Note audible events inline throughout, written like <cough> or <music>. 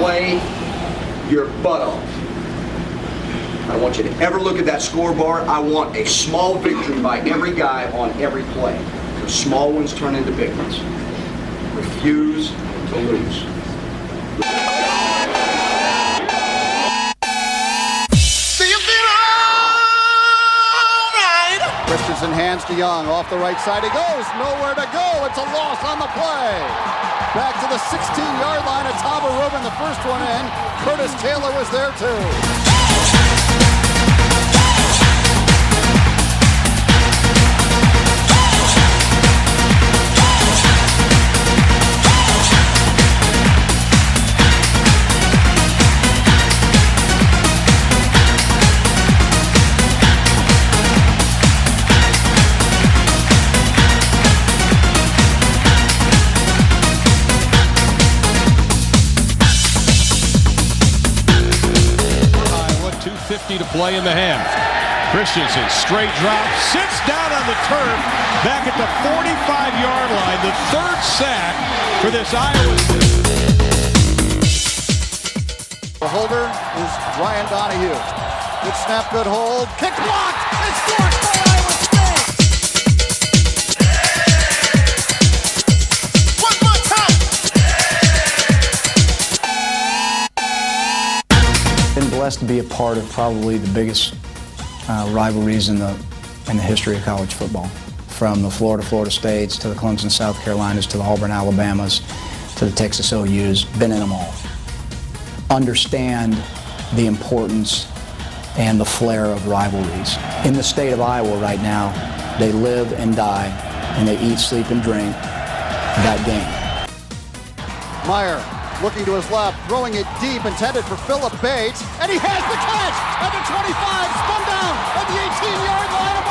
play your butt off. I want you to ever look at that score bar. I want a small victory by every guy on every play. Because small ones turn into big ones. Refuse to lose. Christensen hands to Young. Off the right side he goes. Nowhere to go. It's a loss on the play. Back to the 16-yard line. Ahtyba Rubin, the first one in. Curtis Taylor was there too. To play in the half. Christensen, straight drop, sits down on the turf, back at the 45-yard line. The third sack for this Iowa. The holder is Ryan Donahue. Good snap, good hold. Kick blocked. It's blocked to be a part of probably the biggest uh, rivalries in the in the history of college football. From the Florida Florida States to the Clemson South Carolinas to the Auburn Alabamas to the Texas OU's, been in them all. Understand the importance and the flair of rivalries. In the state of Iowa right now, they live and die and they eat, sleep, and drink that game. Meyer looking to his left, throwing it deep, intended for Philip Bates, and he has the catch! At the 25, spun down at the 18-yard line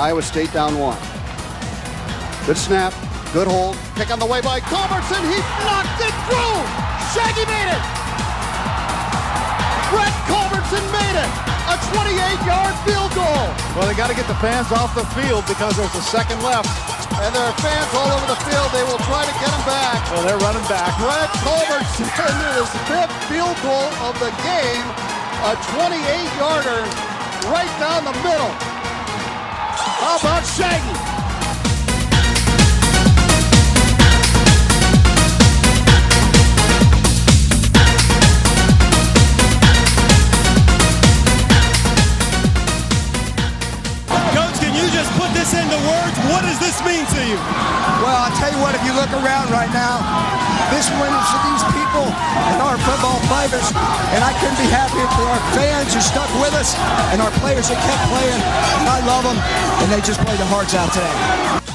Iowa State down one. Good snap, good hold, kick on the way by Culbertson. He knocked it through. Shaggy made it. Bret Culbertson made it. A 28-yard field goal. Well, they got to get the fans off the field because there's a second left. And there are fans all over the field. They will try to get him back. Well, they're running back. Bret Culbertson <laughs> his fifth field goal of the game. A 28-yarder right down the middle. How about Shaggy? Can you just put this into words? What does this mean to you? Well, I'll tell you what, if you look around right now, this win is for these people players. And I couldn't be happier for our fans who stuck with us and our players that kept playing. I love them, and they just played their hearts out today.